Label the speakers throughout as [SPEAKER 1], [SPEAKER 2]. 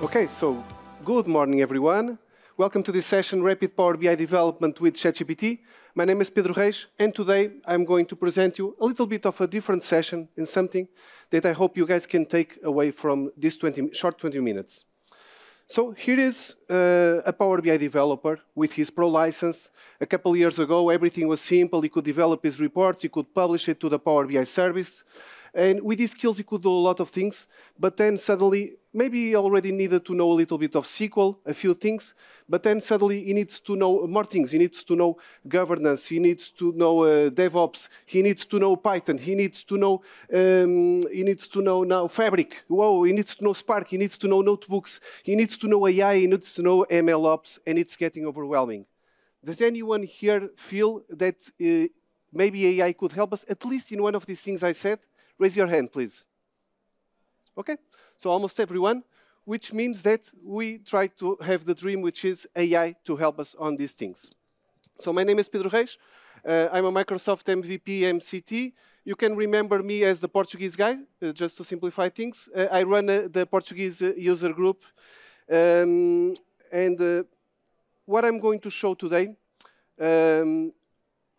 [SPEAKER 1] Okay, so good morning, everyone. Welcome to this session, Rapid Power BI Development with ChatGPT. My name is Pedro Reis, and today I'm going to present you a little bit of a different session in something that I hope you guys can take away from this 20, short 20 minutes. So here is uh, a Power BI developer with his pro license. A couple years ago, everything was simple. He could develop his reports, he could publish it to the Power BI service. And with these skills, he could do a lot of things. But then suddenly, maybe he already needed to know a little bit of SQL, a few things. But then suddenly, he needs to know more things. He needs to know governance. He needs to know uh, DevOps. He needs to know Python. He needs to know. Um, he needs to know now Fabric. Whoa! He needs to know Spark. He needs to know notebooks. He needs to know AI. He needs to know ML ops, and it's getting overwhelming. Does anyone here feel that uh, maybe AI could help us, at least in one of these things I said? Raise your hand, please. Okay, so almost everyone, which means that we try to have the dream, which is AI to help us on these things. So my name is Pedro Reis. Uh, I'm a Microsoft MVP MCT. You can remember me as the Portuguese guy, uh, just to simplify things. Uh, I run uh, the Portuguese uh, user group. Um, and uh, what I'm going to show today um,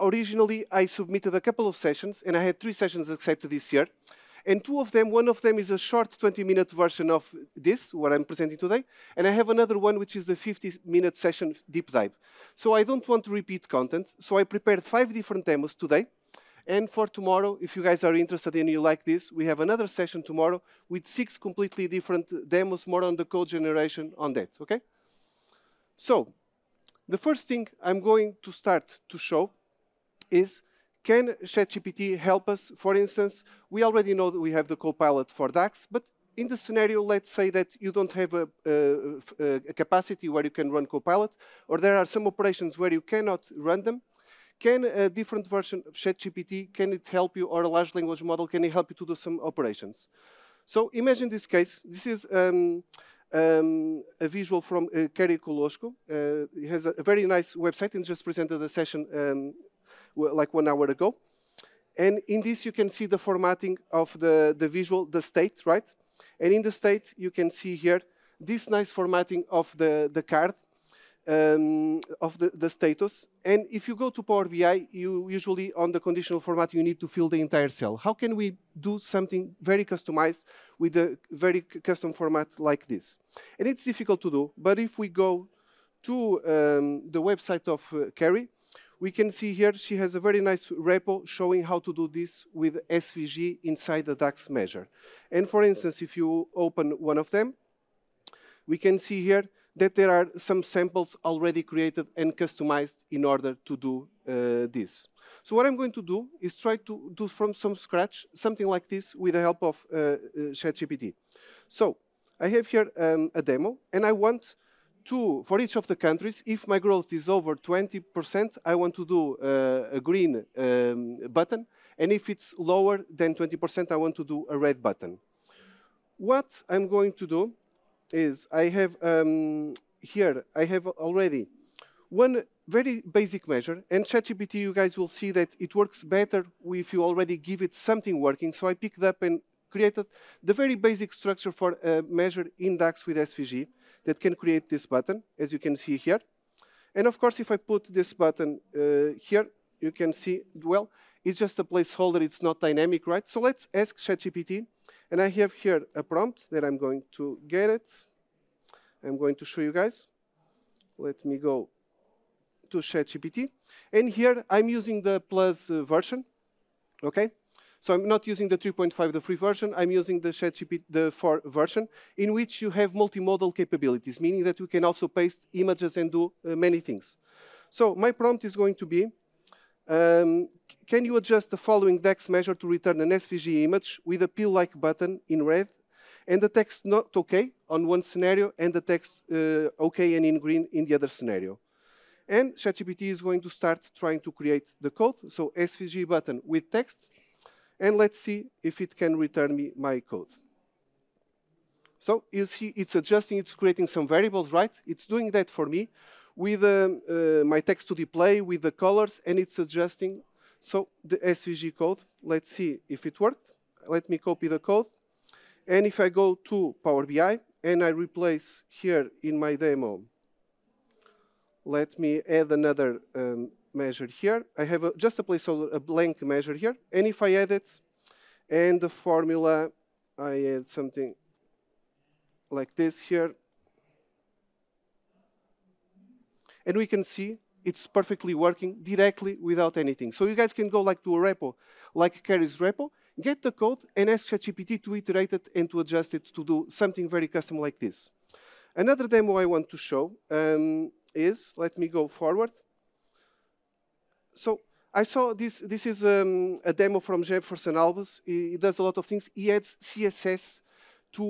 [SPEAKER 1] originally I submitted a couple of sessions, and I had three sessions accepted this year. And two of them, one of them is a short 20-minute version of this, what I'm presenting today, and I have another one which is a 50-minute session deep dive. So I don't want to repeat content, so I prepared five different demos today. And for tomorrow, if you guys are interested and you like this, we have another session tomorrow with six completely different demos, more on the code generation on that, okay? So, the first thing I'm going to start to show is can ChatGPT help us? For instance, we already know that we have the Copilot for DAX, but in the scenario, let's say that you don't have a, a, a, capacity where you can run Copilot, or there are some operations where you cannot run them, can a different version of ChatGPT, can it help you, or a large language model, can it help you to do some operations? So imagine this case. This is um, um, a visual from uh, Kerry Kolosko. Uh, he has a, a, very nice website and just presented a session um, like one hour ago. And in this, you can see the formatting of the, the visual, the state, right? And in the state, you can see here this nice formatting of the, the card, um, of the, the status. And if you go to Power BI, you usually, on the conditional format, you need to fill the entire cell. How can we do something very customized with a very custom format like this? And it's difficult to do, but if we go to um, the website of uh, Kerry, we can see here she has a very nice repo showing how to do this with SVG inside the DAX measure. And for instance, if you open one of them, we can see here that there are some samples already created and customized in order to do uh, this. So what I'm going to do is try to do from some scratch something like this with the help of uh, uh, ChatGPT. So I have here um, a demo, and I want two, for each of the countries, if my growth is over 20%, I want to do uh, a green um, button. And if it's lower than 20%, I want to do a red button. What I'm going to do is I have um, here, I have already one very basic measure. And ChatGPT, you guys will see that it works better if you already give it something working. So I picked up and created the very basic structure for a measure in DAX with SVG that can create this button, as you can see here. And of course, if I put this button uh, here, you can see, well, it's just a placeholder. It's not dynamic, right? So let's ask ChatGPT. And I have here a prompt that I'm going to get it. I'm going to show you guys. Let me go to ChatGPT. And here I'm using the plus uh, version, okay? So I'm not using the 3.5, the free version. I'm using the ChatGPT, the 4 version, in which you have multimodal capabilities, meaning that you can also paste images and do uh, many things. So my prompt is going to be, um, can you adjust the following DAX measure to return an SVG image with a pill-like button in red and the text not OK on one scenario and the text uh, OK and in green in the other scenario. And ChatGPT is going to start trying to create the code. So SVG button with text and let's see if it can return me my code. So you see it's adjusting, it's creating some variables, right? It's doing that for me with um, uh, my text to display, with the colors, and it's adjusting. So the SVG code, let's see if it worked. Let me copy the code. And if I go to Power BI, and I replace here in my demo, let me add another um, measure here. I have a, just a placeholder, a blank measure here. And if I add it, and the formula, I add something like this here. And we can see it's perfectly working directly without anything. So you guys can go like to a repo, like Kerry's repo, get the code and ask ChatGPT to iterate it and to adjust it to do something very custom like this. Another demo I want to show um, is, let me go forward. So I saw this, this is um, a demo from Jefferson Albus. He, he, does a lot of things. He adds CSS to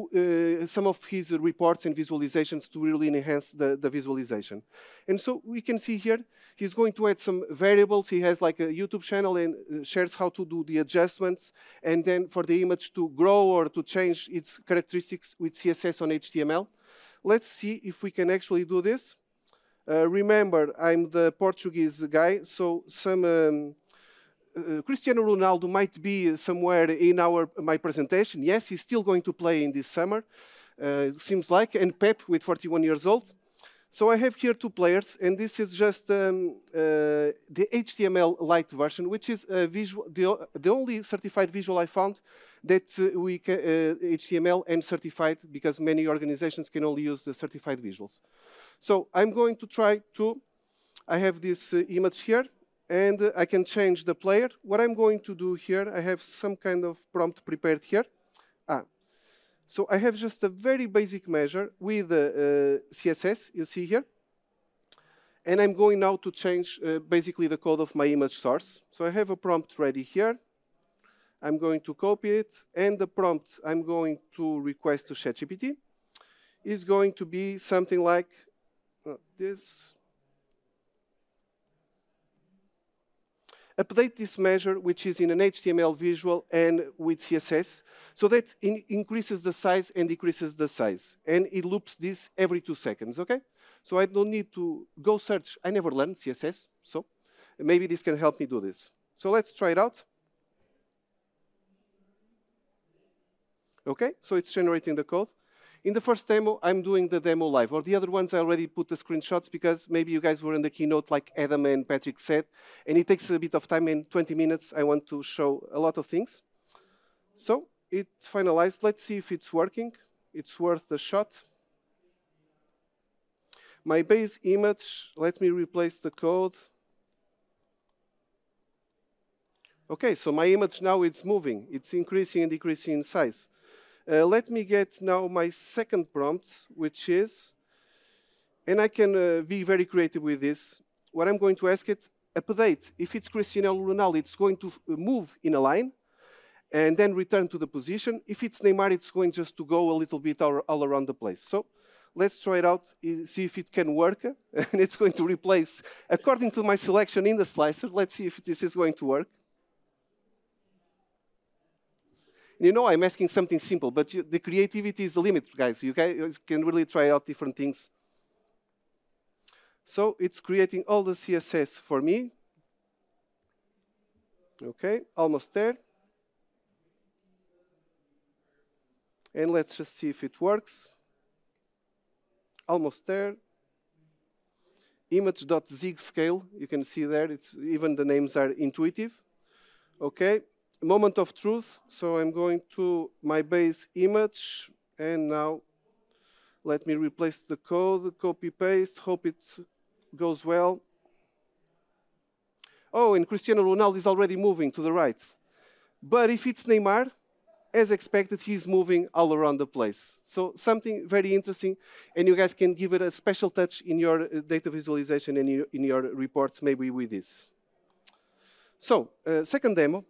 [SPEAKER 1] uh, some of his reports and visualizations to really enhance the, the visualization. And so we can see here, he's going to add some variables. He has like a YouTube channel and uh, shares how to do the adjustments. And then for the image to grow or to change its characteristics with CSS on HTML. Let's see if we can actually do this. Uh, remember, I'm the Portuguese guy, so some um, uh, Cristiano Ronaldo might be somewhere in our my presentation. Yes, he's still going to play in this summer, uh, seems like, and Pep with 41 years old. So I have here two players, and this is just um, uh, the HTML light version, which is visual, the, the, only certified visual I found that uh, we can, HTML and certified, because many organizations can only use the certified visuals. So I'm going to try to, I have this uh, image here, and uh, I can change the player. What I'm going to do here, I have some kind of prompt prepared here. Ah, so I have just a very basic measure with uh, CSS, you see here. And I'm going now to change uh, basically the code of my image source. So I have a prompt ready here. I'm going to copy it, and the prompt I'm going to request to ChatGPT is going to be something like uh, this. Update this measure, which is in an HTML visual and with CSS, so that in increases the size and decreases the size. And it loops this every two seconds, okay? So I don't need to go search. I never learned CSS, so maybe this can help me do this. So let's try it out. Okay, so it's generating the code. In the first demo, I'm doing the demo live, or the other ones I already put the screenshots because maybe you guys were in the keynote like Adam and Patrick said, and it takes a bit of time, in 20 minutes I want to show a lot of things. So it finalized. Let's see if it's working. It's worth the shot. My base image, let me replace the code. Okay, so my image now it's moving. It's increasing and decreasing in size. Uh, let me get now my second prompt, which is, and I can uh, be very creative with this. What I'm going to ask it, update. If it's Cristiano Ronaldo, it's going to move in a line and then return to the position. If it's Neymar, it's going just to go a little bit all, all around the place. So let's try it out, see if it can work. and it's going to replace, according to my selection in the slicer, let's see if this is going to work. You know, I'm asking something simple, but the creativity is the limit, guys. You can really try out different things. So it's creating all the CSS for me. Okay, almost there. And let's just see if it works. Almost there. Image.zig scale, you can see there, it's, even the names are intuitive. Okay, moment of truth. So I'm going to my base image, and now let me replace the code, copy paste, hope it goes well. Oh, and Cristiano Ronaldo is already moving to the right. But if it's Neymar, as expected, he's moving all around the place. So something very interesting, and you guys can give it a special touch in your uh, data visualization and in your reports, maybe with this. So, uh, second demo,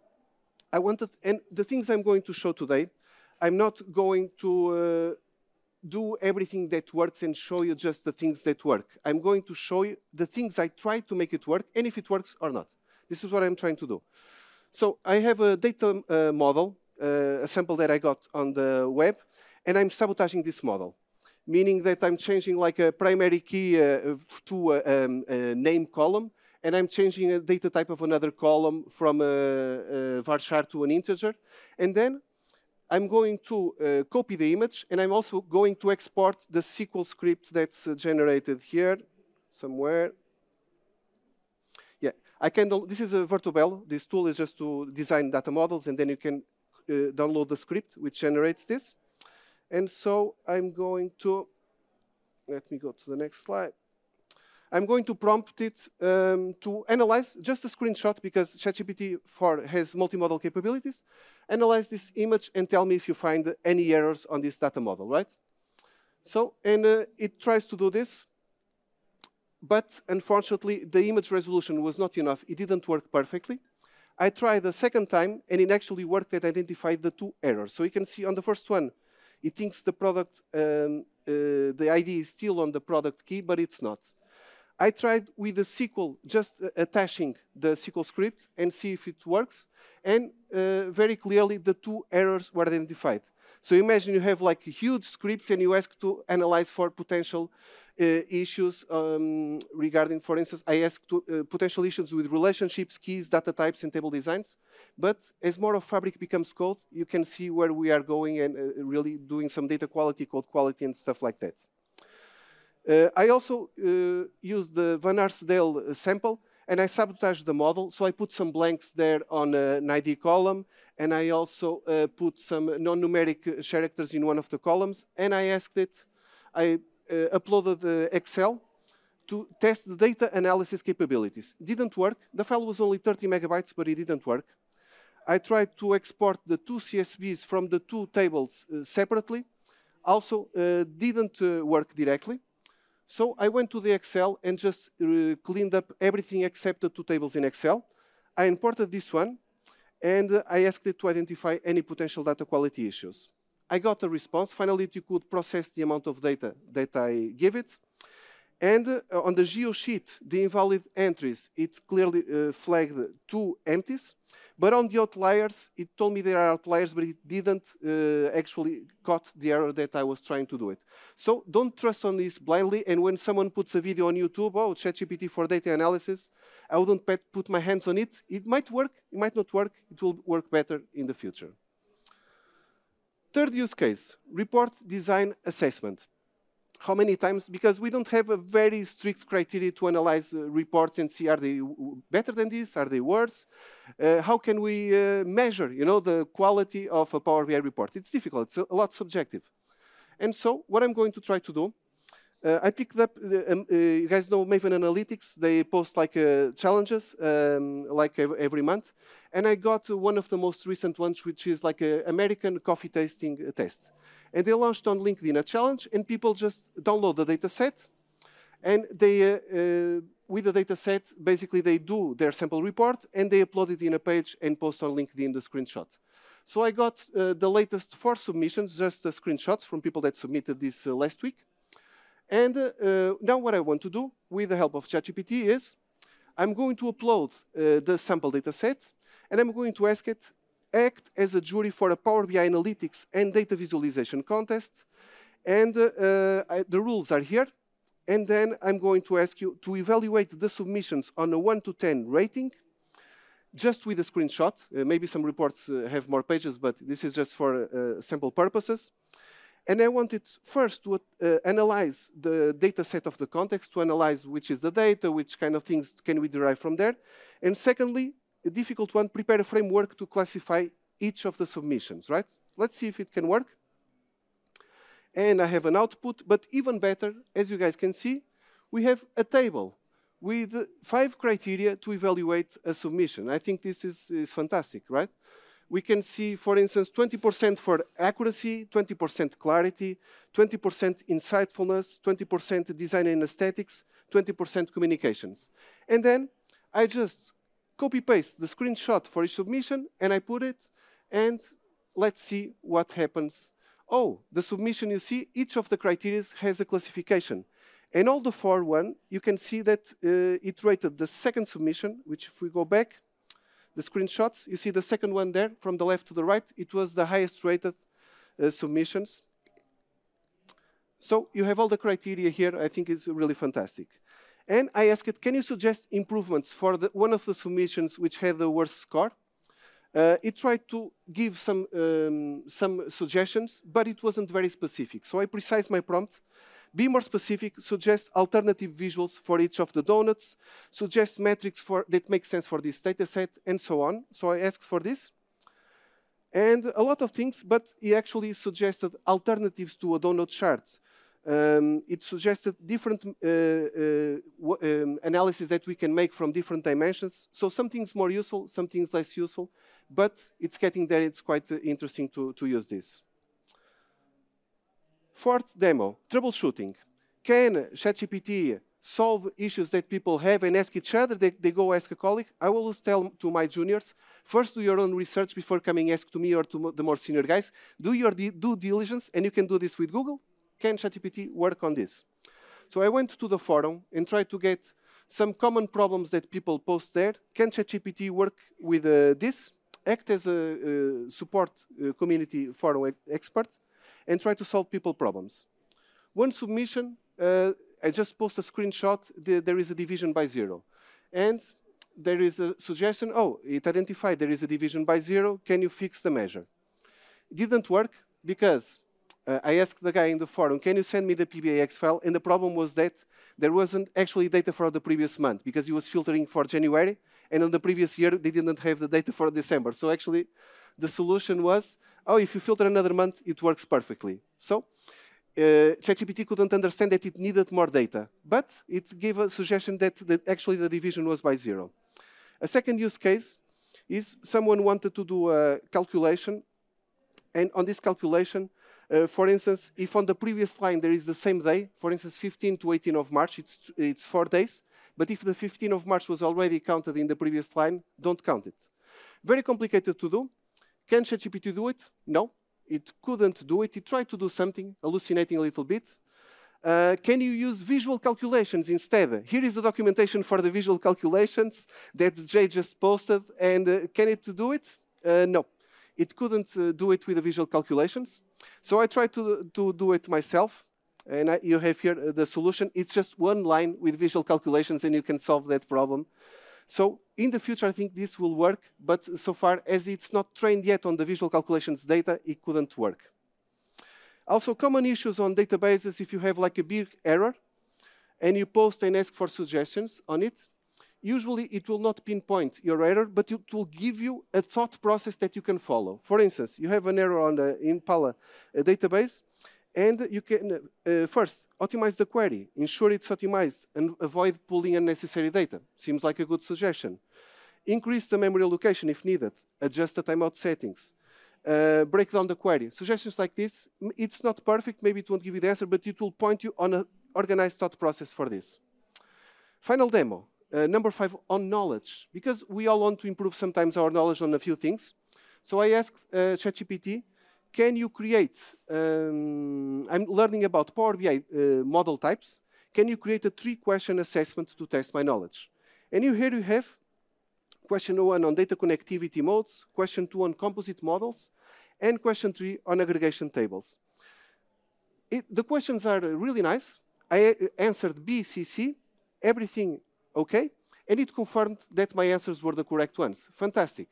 [SPEAKER 1] I wanted, and the things I'm going to show today, I'm not going to uh, do everything that works and show you just the things that work. I'm going to show you the things I try to make it work and if it works or not. This is what I'm trying to do. So I have a data uh, model, uh, a sample that I got on the web, and I'm sabotaging this model, meaning that I'm changing like a primary key uh, to a, um, a name column, and I'm changing a data type of another column from a, a varchar to an integer. And then I'm going to uh, copy the image, and I'm also going to export the SQL script that's uh, generated here somewhere. Yeah, I can. This is a Vertabelo. This tool is just to design data models, and then you can uh, download the script which generates this. And so I'm going to. Let me go to the next slide. I'm going to prompt it um, to analyze just a screenshot because ChatGPT 4 has multimodal capabilities. Analyze this image and tell me if you find any errors on this data model, right? So, and uh, it tries to do this, but unfortunately, the image resolution was not enough. It didn't work perfectly. I tried the second time, and it actually worked and identified the two errors. So you can see on the first one, it thinks the product, um, uh, the ID is still on the product key, but it's not. I tried with the SQL, just uh, attaching the SQL script and see if it works. And uh, very clearly, the two errors were identified. So imagine you have like huge scripts and you ask to analyze for potential uh, issues um, regarding, for instance, I ask to, uh, potential issues with relationships, keys, data types, and table designs. But as more of Fabric becomes code, you can see where we are going and uh, really doing some data quality, code quality, and stuff like that. Uh, I also uh, used the VanArsdel sample, and I sabotaged the model. So I put some blanks there on an ID column, and I also uh, put some non-numeric characters in one of the columns, and I asked it, I uploaded the Excel to test the data analysis capabilities. Didn't work. The file was only 30 megabytes, but it didn't work. I tried to export the two CSVs from the two tables uh, separately. Also, uh, didn't uh, work directly. So I went to the Excel and just uh, cleaned up everything except the two tables in Excel. I imported this one, and uh, I asked it to identify any potential data quality issues. I got a response. Finally, it could process the amount of data that I gave it. And uh, on the geo sheet, the invalid entries, it clearly uh, flagged two empties. But on the outliers, it told me there are outliers, but it didn't uh, actually caught the error that I was trying to do it. So don't trust on this blindly. And when someone puts a video on YouTube, oh, ChatGPT for data analysis, I wouldn't put my hands on it. It might work, it might not work. It will work better in the future. Third use case, report design assessment. How many times? Because we don't have a very strict criteria to analyze uh, reports and see are they better than this, are they worse? Uh, how can we uh, measure, you know, the quality of a Power BI report? It's difficult. It's a lot subjective. And so, what I'm going to try to do, uh, I picked up. Um, uh, you guys know Maven Analytics. They post like uh, challenges, um, like every month, and I got one of the most recent ones, which is like an American coffee tasting test. And they launched on LinkedIn a challenge, and people just download the data set, and they, uh, uh, with the data set, basically they do their sample report, and they upload it in a page and post on LinkedIn the screenshot. So I got uh, the latest four submissions, just uh, screenshots from people that submitted this uh, last week. And uh, now what I want to do with the help of ChatGPT is I'm going to upload the sample data set, and I'm going to ask it, act as a jury for a Power BI analytics and data visualization contest. And uh, the rules are here. And then I'm going to ask you to evaluate the submissions on a 1 to 10 rating, just with a screenshot. Uh, maybe some reports uh, have more pages, but this is just for uh, sample purposes. And I wanted first to uh, analyze the data set of the context, to analyze which is the data, which kind of things can we derive from there. And secondly, a difficult one, prepare a framework to classify each of the submissions, right? Let's see if it can work. And I have an output, but even better, as you guys can see, we have a table with five criteria to evaluate a submission. I think this is, is fantastic, right? We can see, for instance, 20% for accuracy, 20% clarity, 20% insightfulness, 20% design and aesthetics, 20% communications. And then I just copy paste the screenshot for each submission, and I put it, and let's see what happens. Oh, the submission you see, each of the criteria has a classification. And all the four one, you can see that uh, it rated the second submission, which if we go back, the screenshots, you see the second one there from the left to the right, it was the highest rated uh, submissions. So you have all the criteria here. I think it's really fantastic. And I asked it, can you suggest improvements for the, one of the submissions which had the worst score? Uh, it tried to give some, um, some suggestions, but it wasn't very specific. So I precised my prompt. Be more specific, suggest alternative visuals for each of the donuts, suggest metrics for, that make sense for this data set, and so on. So I asked for this. And a lot of things, but he actually suggested alternatives to a donut chart. Um, it suggested different uh, uh, um, analysis that we can make from different dimensions. So some things more useful, some things less useful, but it's getting there. It's quite uh, interesting to, to use this. Fourth demo, troubleshooting. Can ChatGPT solve issues that people have and ask each other, they, they go ask a colleague. I always tell to my juniors, first do your own research before coming ask to me or to the more senior guys. Do your due diligence, and you can do this with Google. Can ChatGPT work on this? So I went to the forum and tried to get some common problems that people post there. Can ChatGPT work with uh, this? Act as a uh, support uh, community forum expert and try to solve people problems. One submission, uh, I just post a screenshot, the, there is a division by zero. And there is a suggestion, oh, it identified there is a division by zero, can you fix the measure? It didn't work because uh, I asked the guy in the forum, can you send me the PBIX file? And the problem was that there wasn't actually data for the previous month because he was filtering for January, and on the previous year, they didn't have the data for December. So actually, the solution was, oh, if you filter another month, it works perfectly. So uh, ChatGPT couldn't understand that it needed more data, but it gave a suggestion that, that actually the division was by zero. A second use case is someone wanted to do a calculation, and on this calculation, uh, for instance, if on the previous line there is the same day, for instance, 15 to 18 of March, it's, it's four days. But if the 15 of March was already counted in the previous line, don't count it. Very complicated to do. Can ChatGPT do it? No, it couldn't do it. It tried to do something, hallucinating a little bit. Uh, can you use visual calculations instead? Here is the documentation for the visual calculations that Jay just posted. And uh, can it do it? Uh, no, it couldn't uh, do it with the visual calculations. So I tried to, to do it myself. And I, you have here uh, the solution. It's just one line with visual calculations, and you can solve that problem. So in the future, I think this will work. But so far, as it's not trained yet on the visual calculations data, it couldn't work. Also, common issues on databases, if you have like a big error, and you post and ask for suggestions on it, usually it will not pinpoint your error, but it will give you a thought process that you can follow. For instance, you have an error on the Impala uh, database, and you can uh, first optimize the query, ensure it's optimized, and avoid pulling unnecessary data. Seems like a good suggestion. Increase the memory allocation if needed. Adjust the timeout settings. Uh, break down the query. Suggestions like this, it's not perfect, maybe it won't give you the answer, but it will point you on an organized thought process for this. Final demo. Uh, number five, on knowledge, because we all want to improve sometimes our knowledge on a few things. So I asked uh, ChatGPT, can you create, um, I'm learning about Power BI uh, model types, can you create a three-question assessment to test my knowledge? And you, here you have question one on data connectivity modes, question two on composite models, and question three on aggregation tables. It, the questions are really nice. I uh, answered B, C, C, everything okay? And it confirmed that my answers were the correct ones. Fantastic.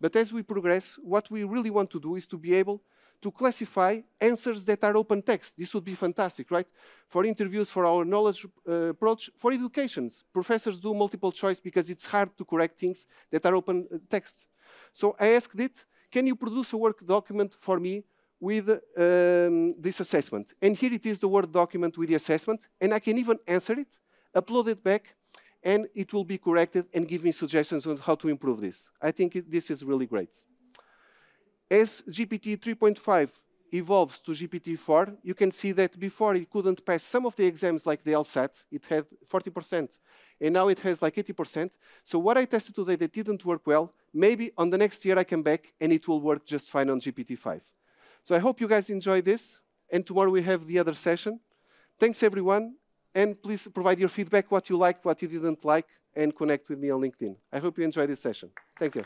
[SPEAKER 1] But as we progress, what we really want to do is to be able to classify answers that are open text. This would be fantastic, right? For interviews, for our knowledge uh, approach, for educations, professors do multiple choice because it's hard to correct things that are open uh, text. So I asked it, can you produce a Word document for me with um, this assessment? And here it is, the Word document with the assessment, and I can even answer it, upload it back, and it will be corrected and give me suggestions on how to improve this. I think it, this is really great. As GPT 3.5 evolves to GPT-4, you can see that before it couldn't pass some of the exams like the LSAT, it had 40%, and now it has like 80%. So what I tested today that didn't work well, maybe on the next year I come back and it will work just fine on GPT-5. So I hope you guys enjoy this, and tomorrow we have the other session. Thanks everyone, and please provide your feedback, what you like, what you didn't like, and connect with me on LinkedIn. I hope you enjoyed this session. Thank you.